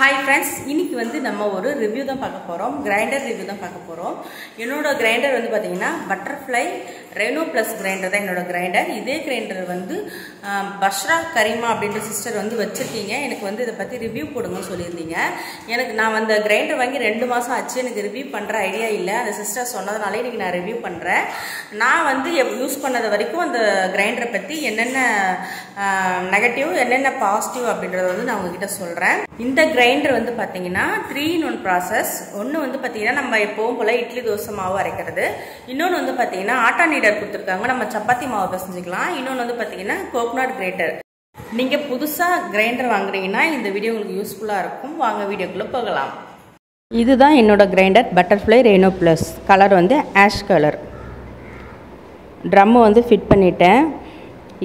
Hi friends இன்னைக்கு வந்து நம்ம ஒரு ரிவ்யூ தான் பார்க்க போகிறோம் கிரைண்டர் ரிவ்யூ தான் பார்க்க போகிறோம் என்னோடய கிரைண்டர் வந்து பார்த்திங்கன்னா பட்டர்ஃப்ளை ரெனோ ப்ளஸ் கிரைண்டர் தான் என்னோட கிரைண்டர் இதே கிரைண்டர் வந்து பஷ்ரா கரீமா அப்படின்ற சிஸ்டர் வந்து வச்சுருக்கீங்க. எனக்கு வந்து இதை பற்றி ரிவ்யூ போடுங்கன்னு சொல்லியிருந்தீங்க. எனக்கு நான் அந்த கிரைண்டர் வாங்கி ரெண்டு மாதம் ஆச்சு. எனக்கு ரிவ்யூ பண்ணுற ஐடியா இல்லை. அந்த சிஸ்டர் சொன்னதுனால இன்றைக்கி நான் ரிவ்யூ பண்ணுறேன் நான் வந்து யூஸ் பண்ணது வரைக்கும் அந்த கிரைண்டரை பற்றி என்னென்ன நெகட்டிவ் என்னென்ன பாசிட்டிவ் அப்படின்றத வந்து நான் உங்ககிட்ட சொல்கிறேன் இந்த கிரைண்டர் வந்து பார்த்தீங்கன்னா த்ரீ இன் ஒன் ப்ராசஸ் ஒன்று வந்து பார்த்தீங்கன்னா நம்ம எப்போவும் போல் இட்லி தோசை மாவு அரைக்கிறது. இன்னொன்று வந்து பார்த்தீங்கன்னா ஆட்டா நீடர் கொடுத்துருக்காங்க. நம்ம சப்பாத்தி மாவு பசஞ்சிக்கலாம் இன்னொன்று வந்து பார்த்தீங்கன்னா கோகனட் கிரேட்டர் நீங்கள் புதுசாக கிரைண்டர் வாங்குறீங்கன்னா இந்த வீடியோ உங்களுக்கு யூஸ்ஃபுல்லாக இருக்கும். வாங்க வீடியோக்குள்ளே போகலாம். இதுதான் என்னோட grinder butterfly Rhino plus colour வந்து ஆஷ் கலர் ட்ரம்மு வந்து ஃபிட் பண்ணிட்டேன்.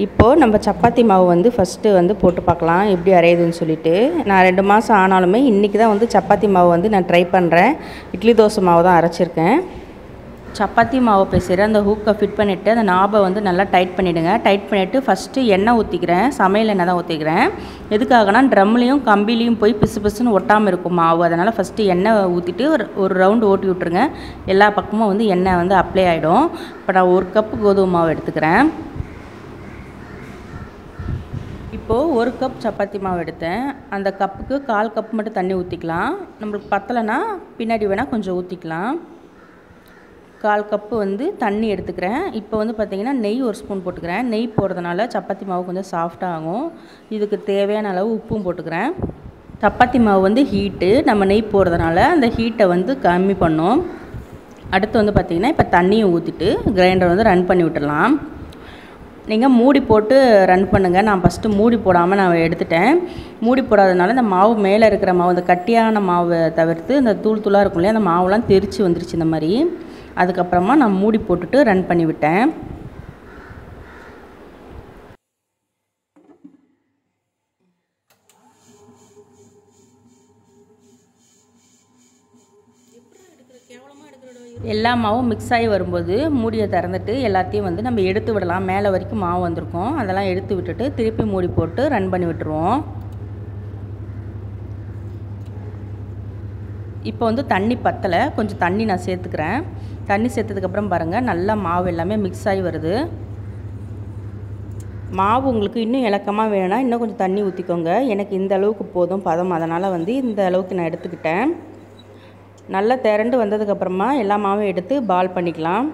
இப்போது நம்ம சப்பாத்தி மாவு வந்து ஃபஸ்ட்டு வந்து போட்டு பார்க்கலாம் எப்படி அரையுதுன்னு சொல்லிட்டு. நான் ரெண்டு மாதம் ஆனாலுமே இன்றைக்கி தான் வந்து சப்பாத்தி மாவு வந்து நான் ட்ரை பண்ணுறேன் இட்லி தோசை மாவு தான் அரைச்சிருக்கேன். சப்பாத்தி மாவை பேசுகிற அந்த ஹூக்கை ஃபிட் பண்ணிவிட்டு அந்த நாபை வந்து நல்லா டைட் பண்ணிவிடுங்க டைட் பண்ணிவிட்டு ஃபஸ்ட்டு எண்ணெய் ஊற்றிக்கிறேன் சமையல் எண்ணெய் தான் ஊற்றிக்கிறேன் எதுக்காகனா ட்ரம்லேயும் கம்பிலையும் போய் பிசு பிசுன்னு ஒட்டாமல் இருக்கும் மாவு. அதனால் ஃபஸ்ட்டு எண்ணெய் ஊற்றிட்டு ஒரு ஒரு ரவுண்டு ஓட்டி விட்ருங்க எல்லா பக்கமும் வந்து எண்ணெய் வந்து அப்ளை ஆகிடும் இப்போ நான் ஒரு கப்பு கோதுமை மாவு எடுத்துக்கிறேன். இப்போது ஒரு கப் சப்பாத்தி மாவு எடுத்தேன். அந்த கப்புக்கு கால் கப் மட்டும் தண்ணி ஊற்றிக்கலாம் நம்மளுக்கு பத்தலைன்னா பின்னாடி வேணால் கொஞ்சம் ஊற்றிக்கலாம் கால் கப்பு வந்து தண்ணி எடுத்துக்கிறேன். இப்போ வந்து பார்த்திங்கன்னா நெய் ஒரு ஸ்பூன் போட்டுக்கிறேன். நெய் போடுறதுனால சப்பாத்தி மாவு கொஞ்சம் சாஃப்டாக ஆகும். இதுக்கு தேவையான அளவு உப்பும் போட்டுக்கிறேன். சப்பாத்தி மாவு வந்து ஹீட்டு நம்ம நெய் போடுறதுனால அந்த ஹீட்டை வந்து கம்மி பண்ணும். அடுத்து வந்து பார்த்திங்கன்னா இப்போ தண்ணியை ஊற்றிட்டு கிரைண்டர் வந்து ரன் பண்ணி விட்டுடலாம். நீங்கள் மூடி போட்டு ரன் பண்ணுங்கள் நான் ஃபஸ்ட்டு மூடி போடாமல் நான் எடுத்துட்டேன். மூடி போடாதனால இந்த மாவு மேலே இருக்கிற மாவு இந்த கட்டியான மாவை தவிர்த்து இந்த தூள் தூளாக இருக்கும் இல்லையா அந்த மாவுலாம் தெரிச்சு வந்துருச்சு இந்த மாதிரி. அதுக்கப்புறமா நான் மூடி போட்டுட்டு ரன் பண்ணி எல்லா மாவும் மிக்ஸ் ஆகி வரும்போது மூடியை திறந்துட்டு எல்லாத்தையும் வந்து நம்ம எடுத்து விடலாம். மேலே வரைக்கும் மாவு வந்திருக்கும். அதெல்லாம் எடுத்து விட்டுட்டு திருப்பி மூடி போட்டு ரன் பண்ணி விட்டுருவோம். இப்போ வந்து தண்ணி பத்தலை. கொஞ்சம் தண்ணி நான் சேர்த்துக்கிறேன். தண்ணி சேர்த்ததுக்கப்புறம் பாருங்கள் நல்லா மாவு எல்லாமே மிக்ஸ் ஆகி வருது. மாவு உங்களுக்கு இன்னும் இலக்கமாக வேணும்னா இன்னும் கொஞ்சம் தண்ணி ஊற்றிக்கோங்க எனக்கு இந்த அளவுக்கு போதும் பதம். அதனால் வந்து இந்த அளவுக்கு நான் எடுத்துக்கிட்டேன். நல்லா திரண்டு வந்ததுக்கப்புறமா எல்லா மாவும் எடுத்து பால் பண்ணிக்கலாம்.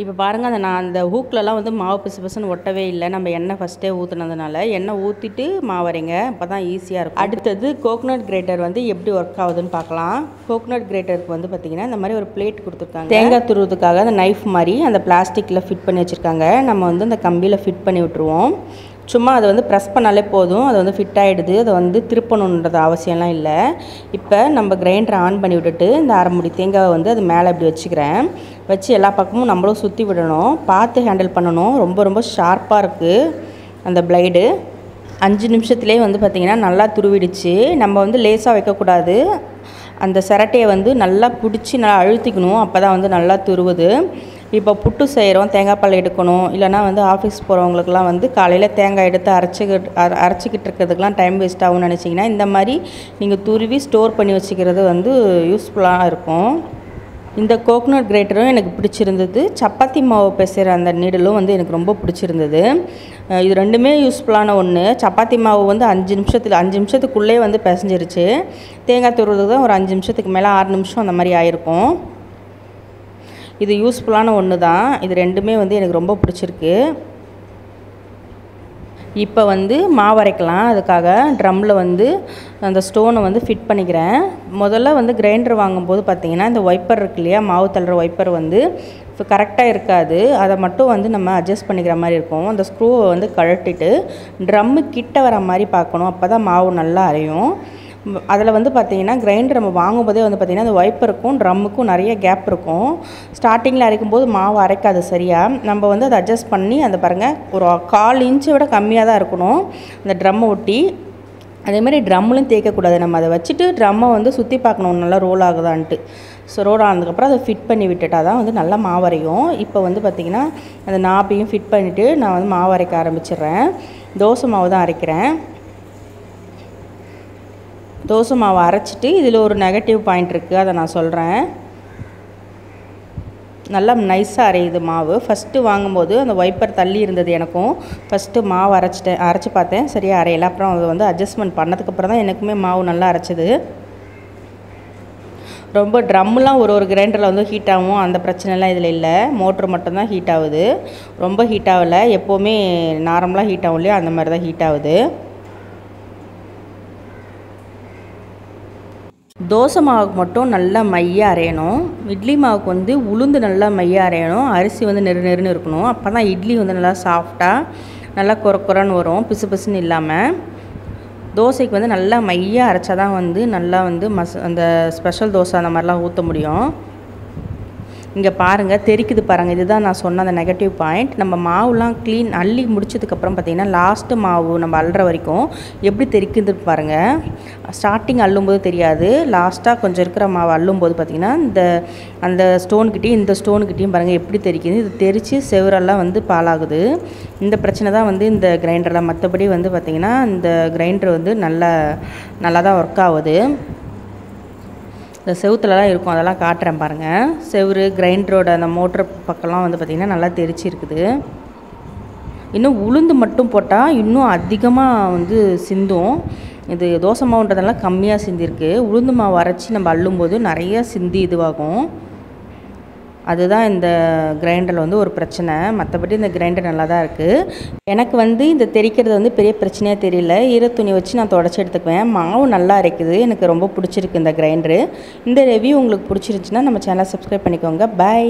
இப்போ பாருங்கள் அந்த நான் அந்த ஹூக்கிலலாம் வந்து மாவு பிசு பிசுன்னு ஒட்டவே இல்லை. நம்ம எண்ணெய் ஃபஸ்ட்டே ஊற்றுனதுனால எண்ணெய் ஊற்றிட்டு மாவரைங்க. அப்போ தான் ஈஸியாக இருக்கும். அடுத்தது கோகனட் கிரேட்டர் வந்து எப்படி ஒர்க் ஆகுதுன்னு பார்க்கலாம். கோகனட் கிரேட்டருக்கு வந்து பார்த்திங்கன்னா இந்த மாதிரி ஒரு பிளேட் கொடுத்துருக்காங்க. தேங்காய் துருவதுக்காக அந்த நைஃப் மாதிரி அந்த பிளாஸ்டிக்கில் ஃபிட் பண்ணி வச்சுருக்காங்க. நம்ம வந்து அந்த கம்பியில் ஃபிட் பண்ணி விட்ருவோம் சும்மா அதை வந்து ப்ரெஸ் பண்ணாலே போதும். அது வந்து ஃபிட் ஆகிடுது அதை வந்து திருப்பணுன்றது அவசியம்லாம் இல்லை. இப்போ நம்ம கிரைண்டரை ஆன் பண்ணி விட்டுட்டு இந்த அரைமுடி தேங்காவை வந்து அது மேலே இப்படி வச்சுக்கிறேன். வச்சு எல்லா பக்கமும் நம்மளும் சுற்றி விடணும். பார்த்து ஹேண்டில் பண்ணணும். ரொம்ப ரொம்ப ஷார்ப்பாக இருக்குது அந்த பிளைடு அஞ்சு நிமிஷத்துலேயே வந்து பார்த்திங்கன்னா நல்லா துருவிடுச்சு. நம்ம வந்து லேசாக வைக்கக்கூடாது. அந்த சிரட்டையை வந்து நல்லா பிடிச்சி நல்லா அழுத்திக்கணும். அப்போ தான் வந்து நல்லா துருவுது. இப்போ புட்டு செய்கிறோம் தேங்காய் பால் எடுக்கணும் இல்லைனா வந்து ஆஃபீஸ் போகிறவங்களுக்குலாம் வந்து காலையில் தேங்காய் எடுத்து அரைச்சிக்கிட்டு அரைச்சிக்கிட்டு இருக்கிறதுக்கெலாம் டைம் வேஸ்ட் ஆகும்னு நினச்சிங்கன்னா இந்த மாதிரி நீங்கள் துருவி ஸ்டோர் பண்ணி வச்சுக்கிறது வந்து யூஸ்ஃபுல்லாக இருக்கும். இந்த கோகனட் கிரேட்டரும் எனக்கு பிடிச்சிருந்தது. சப்பாத்தி மாவு பிசைகிற அந்த நீடலும் வந்து எனக்கு ரொம்ப பிடிச்சிருந்தது. இது ரெண்டுமே யூஸ்ஃபுல்லான ஒன்று சப்பாத்தி மாவு வந்து அஞ்சு நிமிஷத்தில் அஞ்சு நிமிஷத்துக்குள்ளே வந்து பிசைஞ்சிருச்சு. தேங்காய் துருவுறதுக்கு தான் ஒரு அஞ்சு நிமிஷத்துக்கு மேலே ஆறு நிமிஷம் அந்த மாதிரி ஆயிருக்கும். இது யூஸ்ஃபுல்லான ஒன்று தான் இது ரெண்டுமே வந்து எனக்கு ரொம்ப பிடிச்சிருக்கு. இப்போ வந்து மாவு அரைக்கலாம். அதுக்காக ட்ரம்மில் வந்து அந்த ஸ்டோனை வந்து ஃபிட் பண்ணிக்கிறேன். முதல்ல வந்து கிரைண்டர் வாங்கும்போது பார்த்திங்கன்னா இந்த ஒய்ப்பர் இருக்கு இல்லையா? மாவு தள்ளுற ஒய்ப்பர் வந்து இப்போ கரெக்டாக இருக்காது. அதை மட்டும் வந்து நம்ம அட்ஜஸ்ட் பண்ணிக்கிற மாதிரி இருக்கும். அந்த ஸ்க்ரூவை வந்து கழட்டிட்டு ட்ரம்மு கிட்ட வர மாதிரி பார்க்கணும். அப்போ தான் மாவு நல்லா அரையும். அதில் வந்து பார்த்தீங்கன்னா கிரைண்டர் நம்ம வாங்கும்போதே வந்து பார்த்திங்கன்னா அந்த வைப்பருக்கும் ட்ரம்முக்கும் நிறைய கேப் இருக்கும். ஸ்டார்டிங்கில் அரைக்கும்போது மாவு அரைக்காது சரியாக நம்ம வந்து அதை அட்ஜஸ்ட் பண்ணி அந்த பாருங்கள் ஒரு கால் இன்ச்சை விட கம்மியாக தான் இருக்கணும். அந்த ட்ரம்மை ஒட்டி. அதேமாதிரி ட்ரம்முலையும் தேய்க்கக்கூடாது நம்ம அதை வச்சுட்டு ட்ரம்மை வந்து சுற்றி பார்க்கணும். நல்லா ரோல் ஆகுதான்ட்டு. ஸோ ரோல் ஆனதுக்கப்புறம் அதை ஃபிட் பண்ணி விட்டுட்டா தான் வந்து நல்லா மாவரையும் இப்போ வந்து பார்த்திங்கன்னா அந்த நாப்பையும் ஃபிட் பண்ணிவிட்டு நான் வந்து மாவு அரைக்க ஆரம்பிச்சிடுறேன். தோசை மாவு தான் அரைக்கிறேன். தோசை மாவு அரைச்சிட்டு இதில் ஒரு நெகட்டிவ் பாயிண்ட் இருக்குது அதை நான் சொல்கிறேன் நல்லா நைஸாக அரையுது மாவு. ஃபஸ்ட்டு வாங்கும்போது அந்த வைப்பர் தள்ளி இருந்தது எனக்கும். ஃபஸ்ட்டு மாவு அரைச்சிட்டேன். அரைச்சி பார்த்தேன். சரியாக அரையலை. அப்புறம் அதை வந்து அட்ஜஸ்ட்மெண்ட் பண்ணதுக்கப்புறம் தான் எனக்குமே மாவு நல்லா அரைச்சிது. ரொம்ப ட்ரம்முலாம் ஒரு ஒரு கிரைண்டரில் வந்து ஹீட் ஆகும். அந்த பிரச்சனைலாம் இதில் இல்லை. மோட்ரு மட்டும்தான் ஹீட் ஆகுது. ரொம்ப ஹீட் ஆகலை. எப்போவுமே நார்மலாக ஹீட் ஆகும் இல்லையா? அந்த மாதிரி தான் ஹீட் ஆகுது. தோசை மாவுக்கு மட்டும் நல்லா மைய அரையணும். இட்லி மாவுக்கு வந்து உளுந்து நல்லா மைய அரையணும். அரிசி வந்து நெரு நெருன்னு இருக்கணும். அப்போ தான் இட்லி வந்து நல்லா சாஃப்டாக நல்லா குற குறன்னு வரும். பிசு பிசுன்னு இல்லாமல் தோசைக்கு வந்து நல்லா மையாக அரைச்சா தான் வந்து நல்லா வந்து மச அந்த ஸ்பெஷல் தோசை அந்த மாதிரிலாம் ஊற்ற முடியும். இங்கே பாருங்கள் தெரிக்குது பாருங்கள் இதுதான் நான் சொன்ன அந்த நெகட்டிவ் பாயிண்ட் நம்ம மாவுலாம் க்ளீன் அள்ளி முடிச்சதுக்கப்புறம் பார்த்திங்கன்னா லாஸ்ட்டு மாவு நம்ம அள்ளுற வரைக்கும் எப்படி தெரிக்குது பாருங்கள் ஸ்டார்டிங் அள்ளும்போது தெரியாது. லாஸ்ட்டாக கொஞ்சம் இருக்கிற மாவு அள்ளும்போது பார்த்திங்கன்னா இந்த அந்த ஸ்டோன்கிட்டையும் இந்த ஸ்டோனுக்கிட்டையும் பாருங்கள் எப்படி தெரிக்குது. இது தெரித்து செவரெல்லாம் வந்து பாலாகுது இந்த பிரச்சனை தான் வந்து இந்த கிரைண்டரில் மற்றபடி வந்து பார்த்திங்கன்னா இந்த கிரைண்டர் வந்து நல்லா நல்லா தான் ஒர்க் ஆகுது. இந்த செவுத்துலலாம் இருக்கும் அதெல்லாம் காட்டுறேன் பாருங்கள் செவுரு கிரைண்டரோட அந்த மோட்ரு பக்கம்லாம் வந்து பார்த்திங்கன்னா நல்லா தெரிச்சு இருக்குது இன்னும் உளுந்து மட்டும் போட்டால் இன்னும் அதிகமாக வந்து சிந்தும். இது தோசை மாவுன்றதெல்லாம் கம்மியாக சிந்திருக்கு. உளுந்து மாவு அரைச்சி நம்ம அள்ளும்போது நிறைய சிந்தி இதுவாகும். அதுதான் இந்த கிரைண்டரில் வந்து ஒரு பிரச்சனை. மற்றபடி இந்த கிரைண்டர் நல்லா தான் இருக்குது எனக்கு வந்து இந்த தெரிக்கிறது வந்து பெரிய பிரச்சனையாக தெரியல. ஈர துணி வச்சு நான் தொடச்சி எடுத்துக்குவேன். மாவு நல்லா அரைக்குது. எனக்கு ரொம்ப பிடிச்சிருக்கு இந்த கிரைண்டரு. இந்த ரிவ்யூ உங்களுக்கு பிடிச்சிருந்துச்சின்னா நம்ம சேனலை சப்ஸ்கிரைப் பண்ணிக்கோங்க. பை